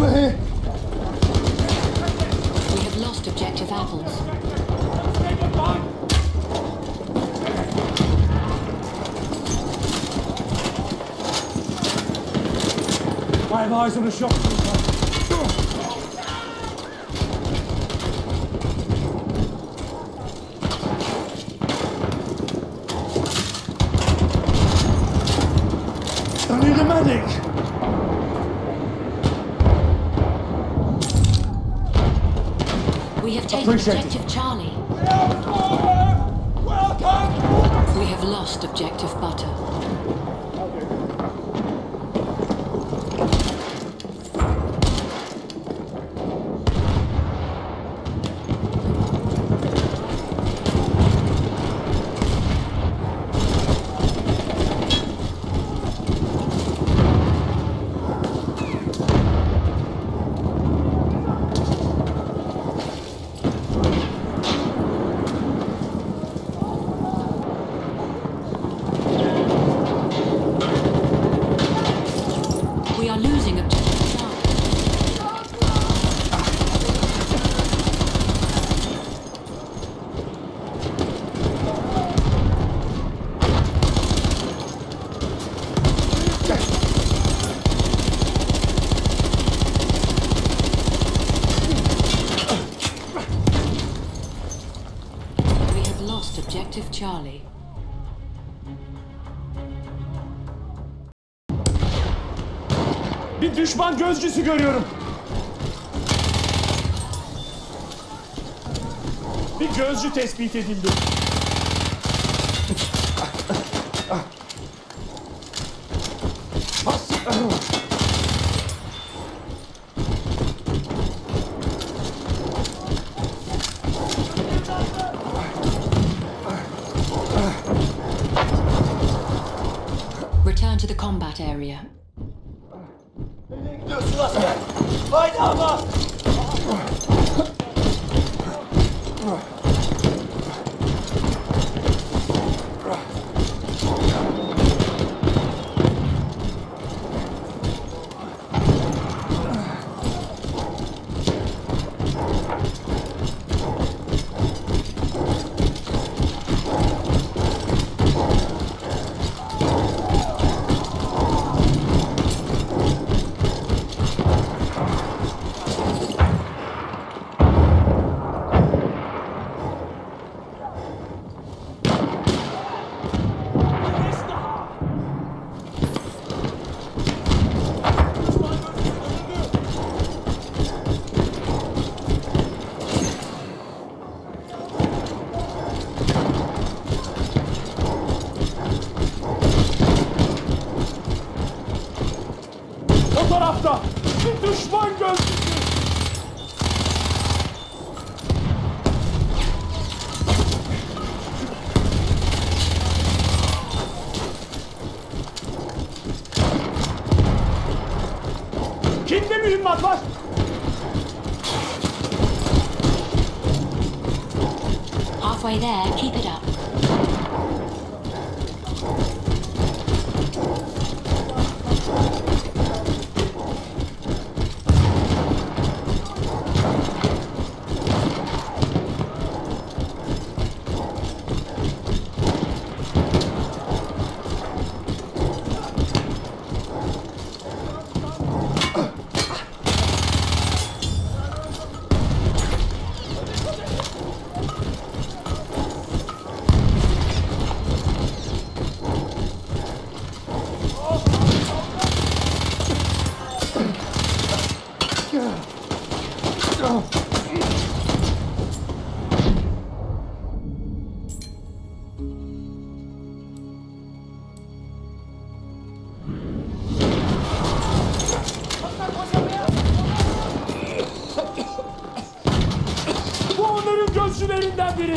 over here! We have lost objective apples. I have eyes on a shot. I need a medic! We have taken Appreciate it. objective Charlie. We have lost objective Butter. Charlie. Bir düşman gözcüsü görüyorum. Bir gözcü tespit edildi. mir. Dürfen was weg! Mein Armer! There, keep kurşun elinden biri.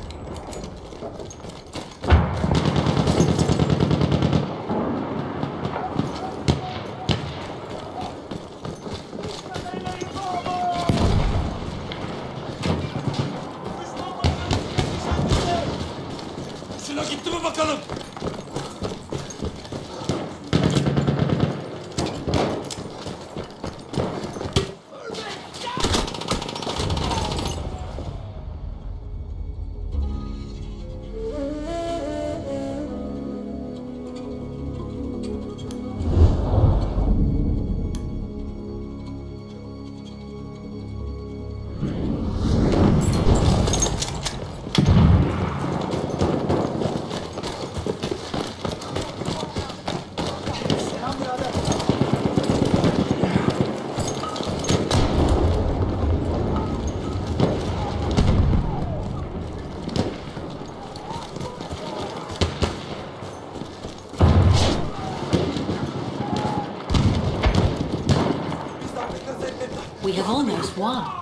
We have almost won.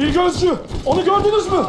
Bir gözcü. Onu gördünüz mü?